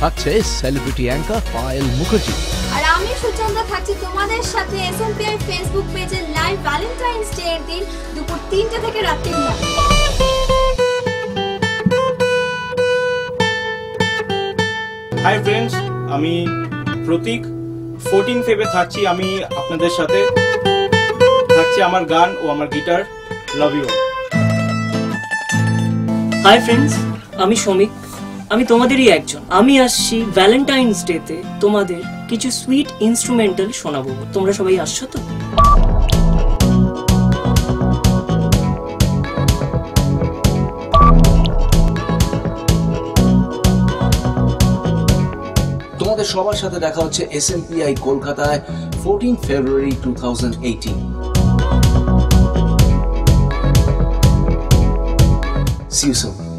থাকছে celebrity anchor Payel Mukherjee. আর আমি সুচন্দ্রা থাকছি তোমাদের সাথে এসএমপিআই ফেসবুক পেজে লাইভ ভ্যালেন্টাইন্স ডে এর দিন দুপুর তিনটে থেকে রাত্রি হাই ফ্রেন্ডস আমি প্রতীক। ফোরটিন ফেবে থাকছি আমি আপনাদের সাথে। থাকছে আমার গান ও আমার guitar. Love you hi friends আমি শ্রমিক আমি তোমাদেরই একজন। আমি আসছি ভ্যালেন্টাইন্স ডেতে তোমাদের কিছু সুইট ইনস্ট্রুমেন্টাল শোনাবো। তোমরা সবাই আসছো তো? তোমাদের সবার সাথে দেখা হচ্ছে এস কলকাতায় fourteen February two thousand eighteen See you soon.